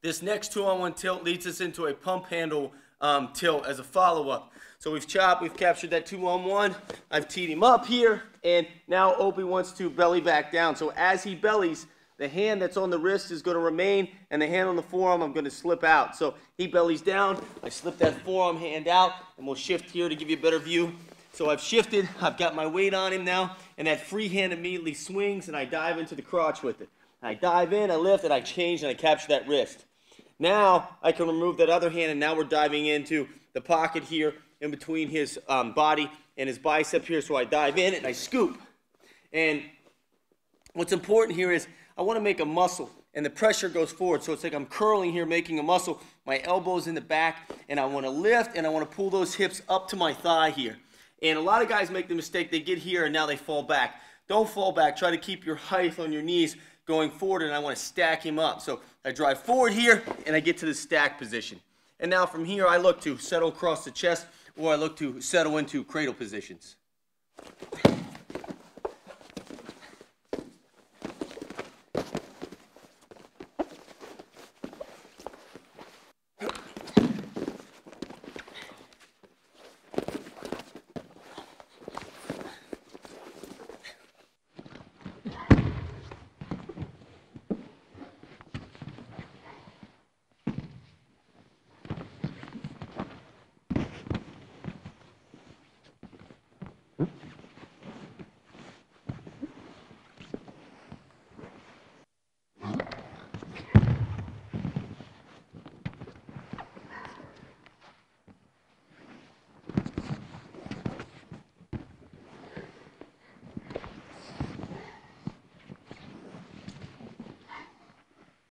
This next two-on-one tilt leads us into a pump handle um, tilt as a follow-up. So we've chopped, we've captured that two-on-one. I've teed him up here, and now Opie wants to belly back down. So as he bellies, the hand that's on the wrist is going to remain, and the hand on the forearm I'm going to slip out. So he bellies down, I slip that forearm hand out, and we'll shift here to give you a better view. So I've shifted, I've got my weight on him now, and that free hand immediately swings, and I dive into the crotch with it. I dive in, I lift, and I change, and I capture that wrist. Now I can remove that other hand, and now we're diving into the pocket here in between his um, body and his bicep here. So I dive in and I scoop. And what's important here is I want to make a muscle, and the pressure goes forward. So it's like I'm curling here, making a muscle. My elbow's in the back, and I want to lift, and I want to pull those hips up to my thigh here. And a lot of guys make the mistake, they get here, and now they fall back. Don't fall back. Try to keep your height on your knees going forward, and I want to stack him up. So I drive forward here, and I get to the stack position. And now from here, I look to settle across the chest, or I look to settle into cradle positions.